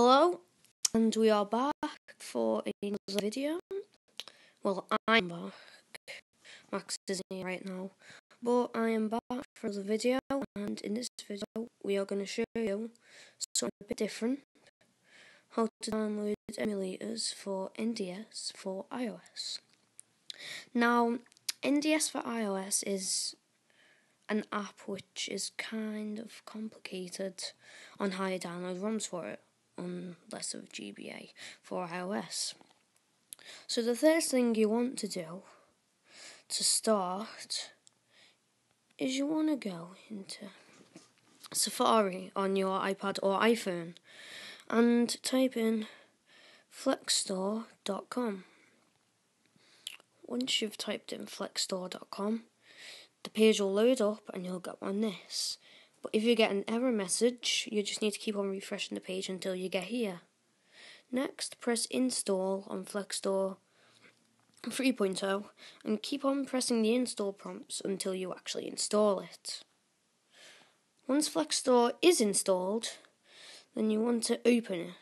Hello, and we are back for another video. Well, I'm back. Max isn't here right now, but I am back for the video, and in this video, we are going to show you something a bit different how to download emulators for NDS for iOS. Now, NDS for iOS is an app which is kind of complicated on how you download ROMs for it on less of GBA for iOS. So the first thing you want to do to start is you want to go into Safari on your iPad or iPhone and type in flekstore.com. Once you've typed in flekstore.com, the page will load up and you'll get one this. If you get an error message, you just need to keep on refreshing the page until you get here. Next, press install on FlekStore 3.0 and keep on pressing the install prompts until you actually install it. Once FlekStore is installed, then you want to open it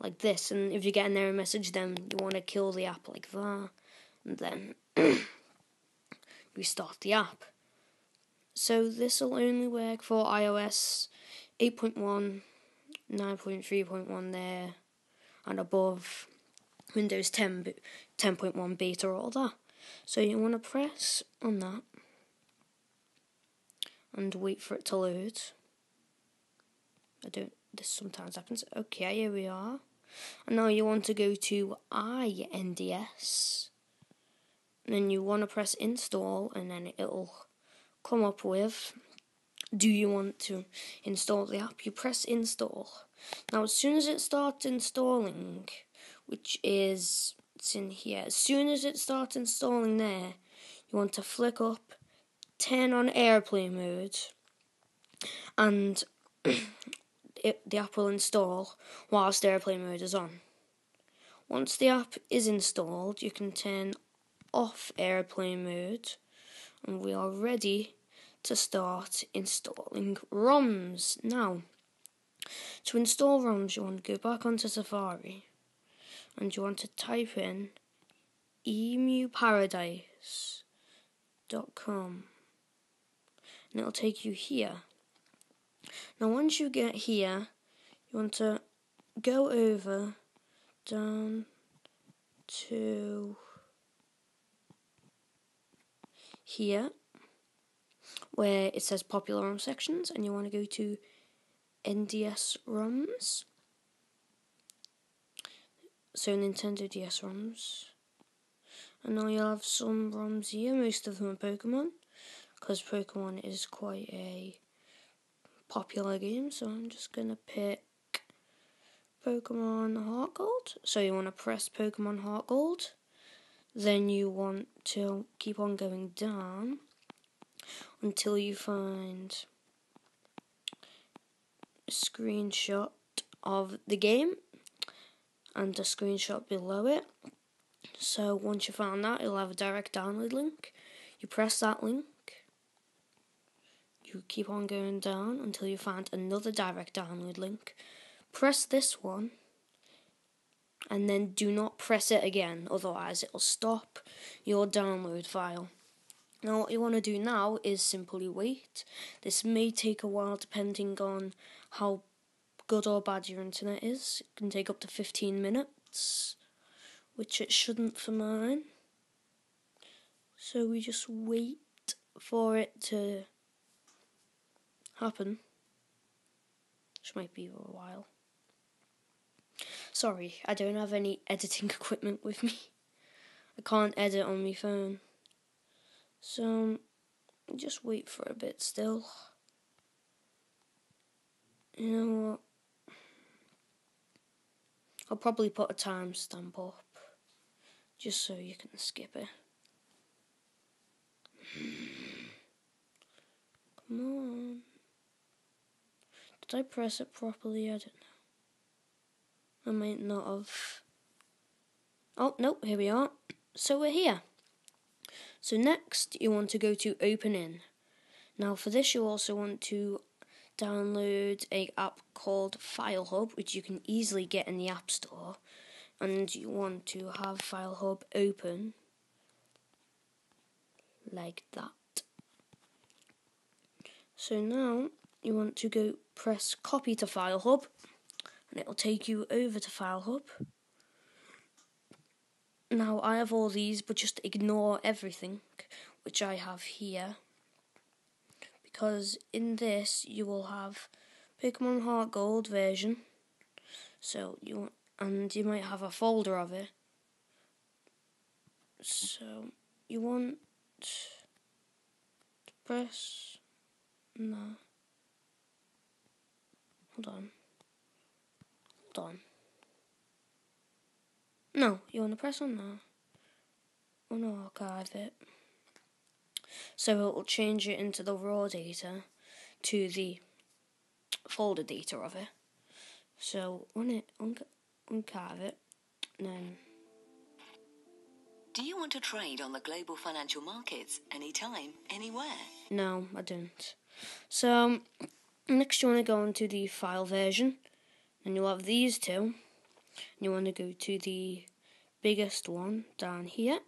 like this and if you get an error message then you want to kill the app like that and then restart the app. So this will only work for iOS 8.1, 9.3.1 there, and above Windows 10, 10.1 beta, all that. So you want to press on that and wait for it to load. I don't. This sometimes happens. Okay, here we are. And now you want to go to iNDS. And then you want to press install, and then it'll come up with do you want to install the app? You press install. Now, as soon as it starts installing, which is it's in here, as soon as it starts installing there, you want to flick up, turn on airplane mode, and it, the app will install whilst airplane mode is on. Once the app is installed, you can turn off airplane mode, and we are ready to start installing ROMs. Now, to install ROMs, you want to go back onto Safari and you want to type in emuparadise.com and it'll take you here. Now, once you get here, you want to go over down to here where it says popular ROM sections and you want to go to NDS ROMs. So Nintendo DS ROMs. And now you'll have some ROMs here, most of them are Pokemon, because Pokemon is quite a popular game, so I'm just going to pick Pokemon Heart Gold. So you want to press Pokemon Heart Gold, then you want to keep on going down until you find a screenshot of the game and a screenshot below it. So once you find that, it'll have a direct download link. You press that link. You keep on going down until you find another direct download link. Press this one and then do not press it again, otherwise it'll stop your download file. Now what you want to do now is simply wait. This may take a while depending on how good or bad your internet is. It can take up to 15 minutes, which it shouldn't for mine. So we just wait for it to happen, which might be a while. Sorry, I don't have any editing equipment with me. I can't edit on my phone. So, um, just wait for a bit still. You know what? I'll probably put a timestamp up just so you can skip it. Come on. Did I press it properly? I don't know. I might not have. Oh, nope, here we are. So we're here. So next you want to go to open in. Now for this you also want to download a app called File Hub, which you can easily get in the App Store, and you want to have File Hub open like that. So now you want to go press copy to FileHub, and it will take you over to File Hub. Now I have all these, but just ignore everything, which I have here because in this you will have Pokemon Heart Gold version. So you and you might have a folder of it. So you want to press no. Hold on. Hold on. No, you want to press on now. Oh no, I'll archive it so it will change it into the raw data to the folder data of it. So on it un- uncarve it, then. Do you want to trade on the global financial markets anytime, anywhere? No, I don't. So um, next, you want to go into the file version, and you'll have these two. And you want to go to the biggest one down here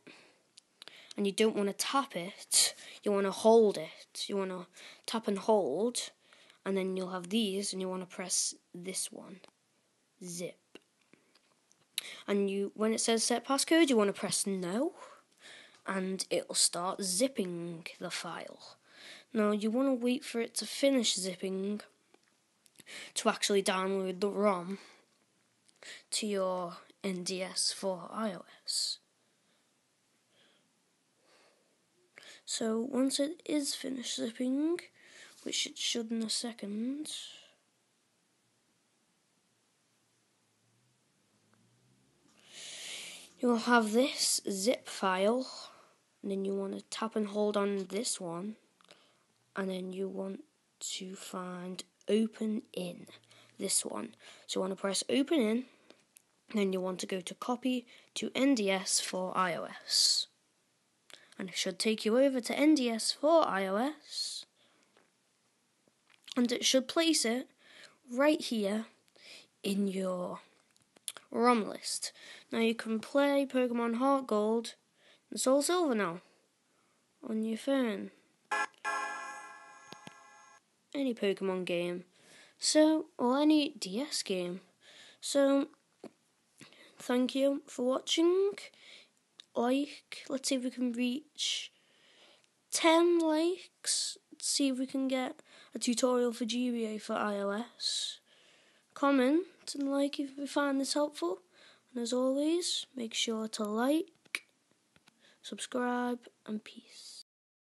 and you don't want to tap it, you want to hold it. You want to tap and hold, and then you'll have these, and you want to press this one, zip. And you, when it says set passcode, you want to press no, and it'll start zipping the file. Now you want to wait for it to finish zipping to actually download the ROM to your NDS for iOS. So once it is finished zipping, which it should in a second, you'll have this zip file, and then you want to tap and hold on this one, and then you want to find open in this one. So you want to press open in, then you want to go to copy to NDS for iOS and it should take you over to NDS for iOS and it should place it right here in your ROM list. Now you can play Pokemon Heart Gold and Soul Silver now on your phone. Any Pokemon game. So, or any DS game. So, thank you for watching like. Let's see if we can reach 10 likes. Let's see if we can get a tutorial for GBA for iOS. Comment and like if you find this helpful. And as always, make sure to like, subscribe, and peace.